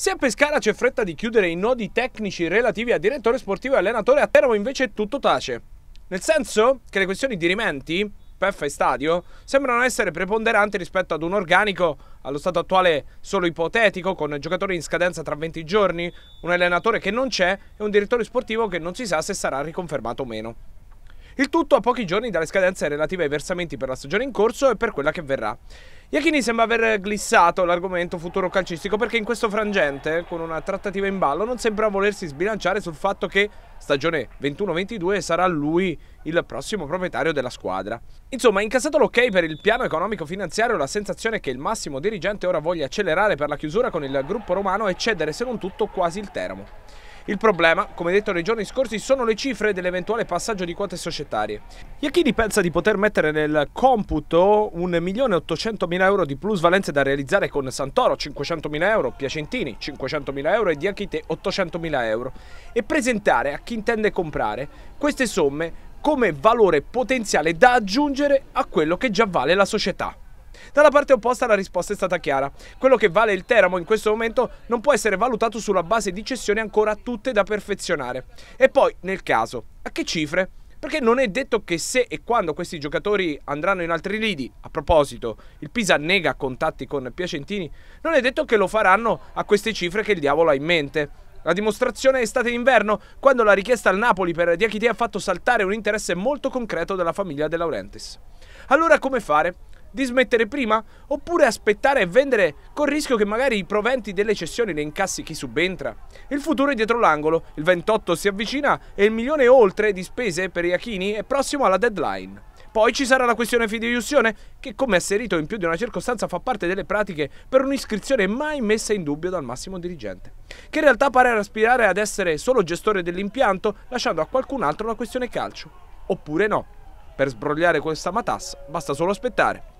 Se a Pescara c'è fretta di chiudere i nodi tecnici relativi a direttore sportivo e allenatore, a Teramo invece tutto tace. Nel senso che le questioni di rimenti, PEF e stadio, sembrano essere preponderanti rispetto ad un organico allo stato attuale solo ipotetico, con giocatori in scadenza tra 20 giorni, un allenatore che non c'è e un direttore sportivo che non si sa se sarà riconfermato o meno. Il tutto a pochi giorni dalle scadenze relative ai versamenti per la stagione in corso e per quella che verrà. Iachini sembra aver glissato l'argomento futuro calcistico perché in questo frangente, con una trattativa in ballo, non sembra volersi sbilanciare sul fatto che stagione 21-22 sarà lui il prossimo proprietario della squadra. Insomma, incassato l'ok per il piano economico-finanziario, la sensazione è che il massimo dirigente ora voglia accelerare per la chiusura con il gruppo romano e cedere se non tutto quasi il Teramo. Il problema, come detto nei giorni scorsi, sono le cifre dell'eventuale passaggio di quote societarie. Iachini pensa di poter mettere nel computo 1.800.000 euro di plusvalenze da realizzare con Santoro 500.000 euro, Piacentini 500.000 euro e Diachite 800.000 euro e presentare a chi intende comprare queste somme come valore potenziale da aggiungere a quello che già vale la società. Dalla parte opposta la risposta è stata chiara. Quello che vale il Teramo in questo momento non può essere valutato sulla base di cessioni ancora tutte da perfezionare. E poi, nel caso, a che cifre? Perché non è detto che se e quando questi giocatori andranno in altri lidi, a proposito, il Pisa nega contatti con Piacentini, non è detto che lo faranno a queste cifre che il diavolo ha in mente. La dimostrazione è stata in inverno, quando la richiesta al Napoli per Diachite ha fatto saltare un interesse molto concreto della famiglia De Laurentiis. Allora come fare? Dismettere prima? Oppure aspettare e vendere col rischio che magari i proventi delle cessioni le incassi chi subentra? Il futuro è dietro l'angolo, il 28 si avvicina e il milione oltre di spese per Iachini è prossimo alla deadline. Poi ci sarà la questione fideiussione, che come asserito in più di una circostanza fa parte delle pratiche per un'iscrizione mai messa in dubbio dal massimo dirigente, che in realtà pare aspirare ad essere solo gestore dell'impianto, lasciando a qualcun altro la questione calcio. Oppure no. Per sbrogliare questa matassa basta solo aspettare.